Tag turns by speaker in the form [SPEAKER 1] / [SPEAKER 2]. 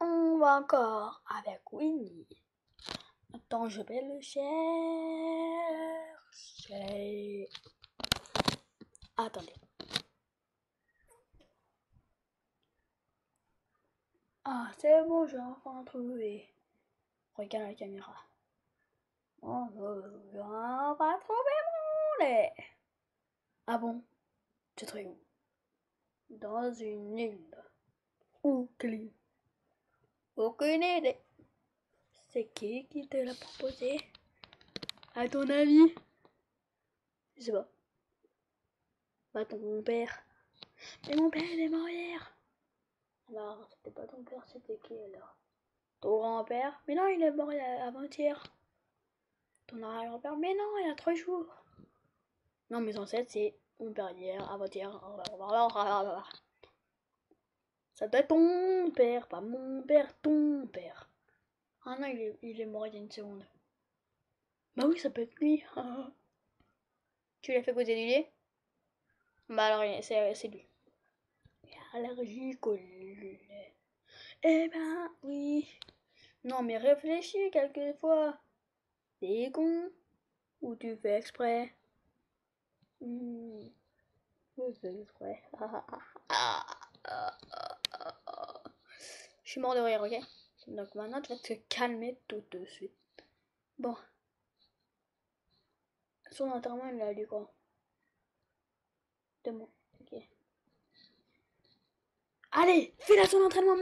[SPEAKER 1] on va encore avec Winnie. Attends, je vais le chercher. Attendez. Ah, c'est bon, j'ai enfin trouvé. Regarde la caméra. On va pas trouver mon lait. Ah bon? Tu trouves où? Dans une île. Où Quelle Aucune idée. C'est qui qui te l'a proposé? À ton avis? Je sais pas. Bah ton père. Mais mon père il est mort hier. Alors, c'était pas ton père, c'était qui alors? Ton grand-père? Mais non, il est mort avant-hier. Ton arrière-grand-père? Mais non, il y a trois jours. Non, mes ancêtres, c'est mon père hier, avant-hier. Ça doit être ton père, pas mon père, ton père. Ah non, il est, il est mort il y a une seconde. Bah oui, ça peut être lui. tu l'as fait causer du lait? Bah alors, c'est lui. Allergique au lait. Eh ben oui. Non mais réfléchis quelquefois. T'es con Ou tu fais exprès hmm. Je fais exprès. Suis mort de rire, ok? Donc maintenant tu vas te calmer tout de suite. Bon. Son enterrement il a lu quoi Deux mots. Ok. Allez, fais la son entraînement.